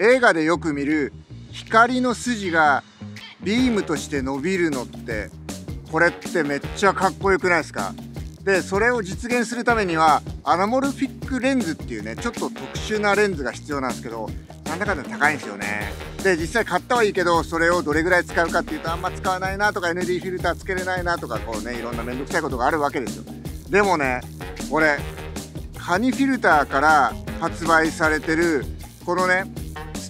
映画でよく見る光の筋がビームとして伸びるのってこれってめっちゃかっこよくないですか？でそれを実現するためにはアナモルフィックレンズっていうねちょっと特殊なレンズが必要なんですけどなんだかんだ高いんですよね。で実際買ったはいいけどそれをどれぐらい使うかっていうとあんま使わないなとか ND フィルターつけれないなとかこうねいろんな面倒くさいことがあるわけですよ。でもねこれKANI Filter から発売されてるこのね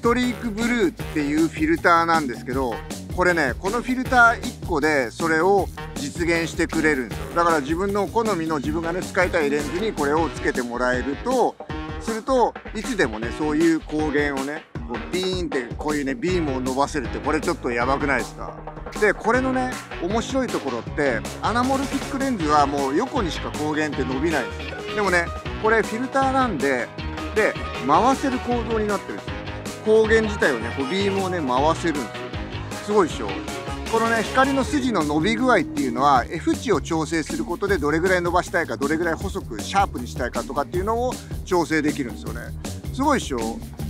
Streak Blue っていうフィルターなんですけどこれねこのフィルター1個でそれを実現してくれるんですよ。だから自分の好みの自分がね使いたいレンズにこれをつけてもらえるとするといつでもねそういう光源をねこうビーンってこういうねビームを伸ばせるってこれちょっとやばくないですか？でこれのね面白いところってアナモルフィックレンズはもう横にしか光源って伸びないですでもねこれフィルターなんでで回せる構造になってるんです光源自体をねこうビームをね回せるんですよ。すごいでしょ？このね光の筋の伸び具合っていうのは F 値を調整することでどれぐらい伸ばしたいかどれぐらい細くシャープにしたいかとかっていうのを調整できるんですよね。すごいでしょ？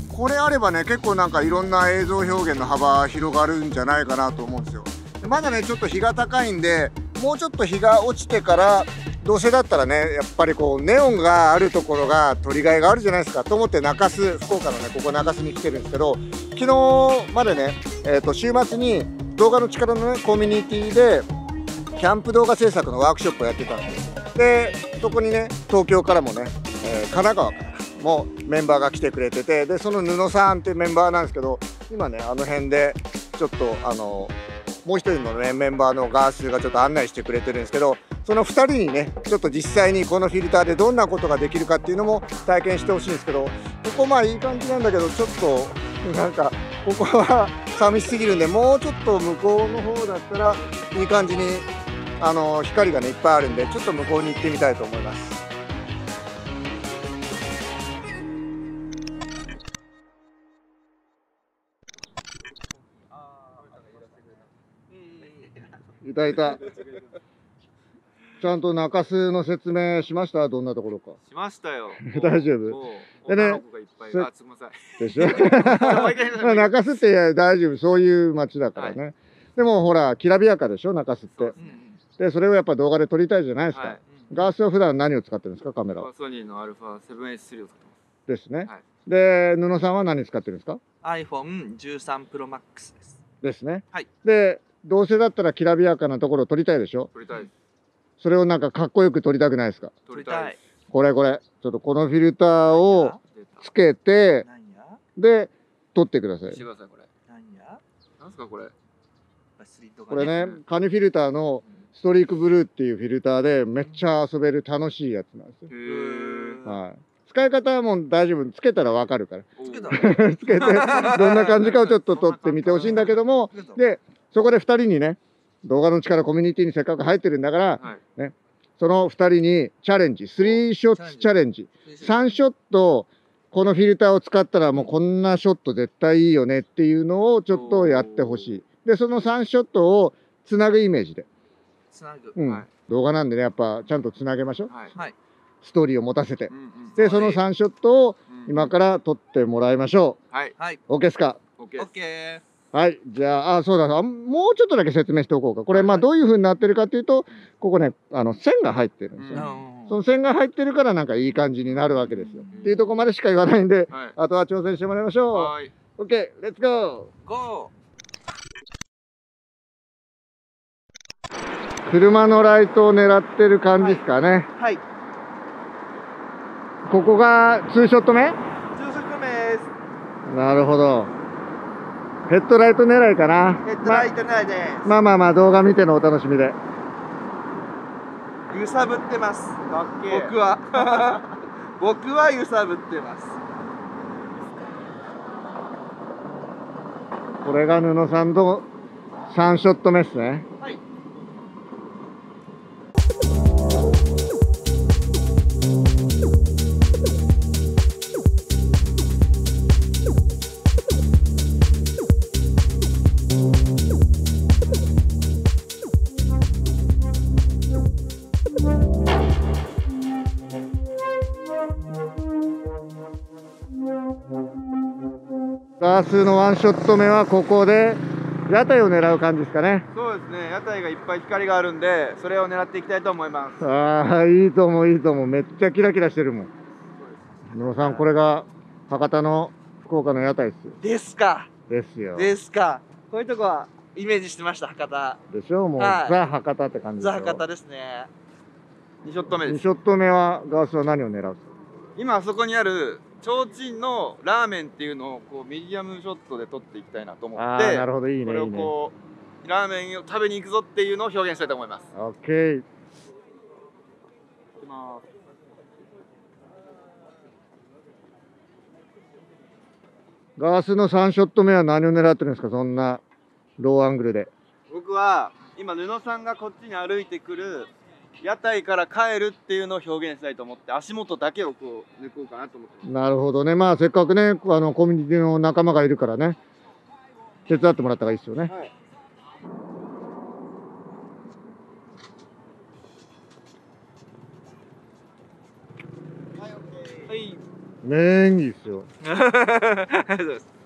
これあればね結構なんかいろんな映像表現の幅広がるんじゃないかなと思うんですよ。まだねちょっと日が高いんでもうちょっと日が落ちてからどうせだったらねやっぱりこうネオンがあるところが取りがいがあるじゃないですか。と思って中洲福岡のねここ中洲に来てるんですけど昨日までね、えー、と週末に動画の力のねコミュニティでキャンプ動画制作のワークショップをやってたんですよ。でそこにね東京からもね、えー、神奈川からもメンバーが来てくれててでその布さんっていうメンバーなんですけど今ねあの辺でちょっとあのもう一人のねメンバーのガースがちょっと案内してくれてるんですけどその2人にねちょっと実際にこのフィルターでどんなことができるかっていうのも体験してほしいんですけどここまあいい感じなんだけどちょっとなんかここは寂しすぎるんでもうちょっと向こうの方だったらいい感じにあの光がねいっぱいあるんでちょっと向こうに行ってみたいと思います。いたいた。ちゃんと中洲の説明しました？どんなところか。しましたよ。大丈夫。でね女の子がいっぱい。そあ、すみません。でしょ？中洲って大丈夫。そういう街だからね、でもほらきらびやかでしょ中洲って。でそれをやっぱ動画で撮りたいじゃないですか、はい。ガースは普段何を使ってるんですかカメラは？ソニーのアルファ 7S3 をですね、はい。で布さんは何使ってるんですか？iPhone13 Pro Max です。ですね、はい。でどうせだったらきらびやかなところを撮りたいでしょ？撮りたいです。それをなんかかっこよく撮りたくないですか？撮りたい。これこれちょっとこのフィルターをつけてで撮ってくださいしてください、これ。なんや？なんすか、これ？これねうんカニフィルターのストリークブルーっていうフィルターでめっちゃ遊べる楽しいやつなんですよへー。はい。使い方はもう大丈夫。つけたらわかるから。おつけ つけて、どんな感じかをちょっと撮ってみてほしいんだけども、で、そこで2人にね、動画の力コミュニティにせっかく入ってるんだから、はい。その2人にチャレンジ、3ショットチャレンジ。3ショット、このフィルターを使ったらもうこんなショット絶対いいよねっていうのをちょっとやってほしい。で、その3ショットをつなぐイメージで。つなぐ。うん。はい動画なんでね、やっぱちゃんとつなげましょう。はい。はい。ストーリーを持たせてう。んうん。で、その3ショットをうん今から撮ってもらいましょはい。はい。う。OK ですか？オッケーオッ。ケー。はい。じゃあ、あ、そうだあもうちょっとだけ説明しておこうか。これ、まあ、はいどういう風になってるかっていうと、ここね、あの、線が入ってるんですよ。うんその線が入ってるから、なんかいい感じになるわけですよ。うんっていうところまでしか言わないんで、はい。あとは挑戦してもらいましょはーい。う。OK、レッツゴゴー車のライトを狙ってる感じですかね。ー。はい。ここがツーショット目？昼食目です。なるほど。ヘッドライト狙いかな。ヘッドライトないです。まあまあまあ、動画見てのお楽しみで。揺さぶってます。僕は。僕は揺さぶってます。これが布さんの3ショット目ですね。ガースのワンショット目はここで屋台を狙う感じですかね。そうですね。屋台がいっぱい光があるんでそれを狙っていきたいと思います。ああいいと思ういいと思う。めっちゃキラキラしてるもん。野呂さんこれが博多の福岡の屋台ですよ。ですか。ですよ。ですか。こういうとこはイメージしてました博多。でしょもう、はい、ザ・博多って感じザ・博多ですね。2ショット目です。2ショット目はガースは何を狙う今あそこにある提灯のラーメンっていうのをこうミディアムショットで撮っていきたいなと思ってなるほど。いいこれねいいね。をこうラーメンを食べに行くぞっていうのを表現したいと思います。オッケーいきます。ガースの3ショット目は何を狙ってるんですか？そんなローアングルで。僕は今布さんがこっちに歩いてくる屋台から帰るっていうのを表現したいと思って足元だけをこう抜こうかなと思ってます。なるほどね。まあせっかくねあのコミュニティの仲間がいるからね。手伝ってもらった方がいいですよね。はい。はいね演技ですよ。ありがとうございます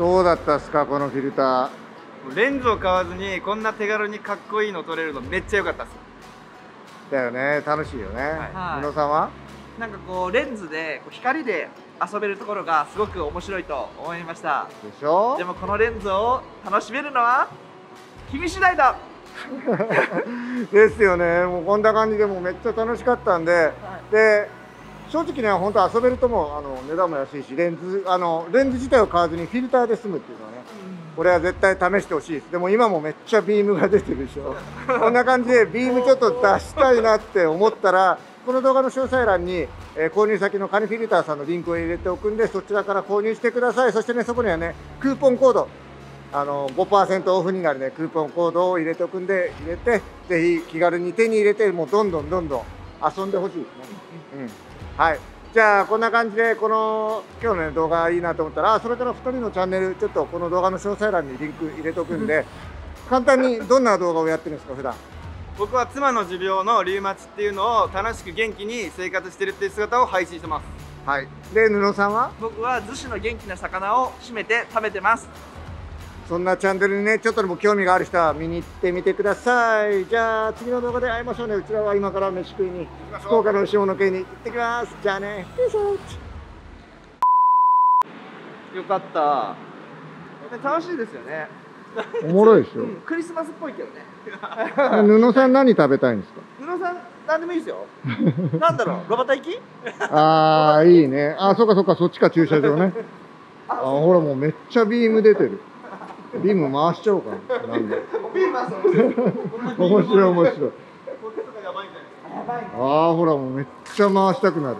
どうだったですかこのフィルタレンズを買わずにこんな手軽にかっこいいの撮れるのめっちゃ良かったです。ーだよね楽しいよね、はい。宇野さんは？なんかこうレンズで光で遊べるところがすごく面白いと思いました。でしょ？でもこのレンズを楽しめるのは君次第だ。ですよね。もうこんな感じでもうめっちゃ楽しかったんで、で正直ね本当遊べると思うあの値段も安いしレンズあのレンズ自体を買わずにフィルターで済むっていうのはねこれは絶対試してほしいです。でも今もめっちゃビームが出てるでしょ。こんな感じでビームちょっと出したいなって思ったらこの動画の詳細欄に、えー購入先のカニフィルターさんのリンクを入れておくんでそちらから購入してください。そしてねそこにはねクーポンコードあの5%オフになるねクーポンコードを入れておくんで入れてぜひ気軽に手に入れてもうどんどんどんどん遊んでほしいですね、うん、はい。じゃあこんな感じでこの今日の、ね、動画いいなと思ったらあそれから2人のチャンネルちょっとこの動画の詳細欄にリンク入れておくんで 簡単にどんな動画をやってるんですか普段？僕は妻の持病のリウマチっていうのを楽しく元気に生活してるっていう姿を配信してます。はい。で布さんは？僕は逗子の元気な魚を締めて食べてますそんなチャンネルにねちょっとでも興味がある人は見に行ってみてください。じゃあ次の動画で会いましょうね。うちらは今から飯食いに福岡の下の系に行ってきます。じゃあね。ピースアウトよかったで楽しいですよね。おもろいでしょうんクリスマスっぽいけどね。布さん何食べたいんですか？布さん何でもいいですよ。なんだろう？ロバタ行き？ああいいね。あそうかそうか。そっちか駐車場ね。あほらもうめっちゃビーム出てるビーム回しちゃおうかな。なんで。ビーマス面白い。面白い面白い。こっちとかやばいんじゃないですか。やばい。ああほらもうめっちゃ回したくなる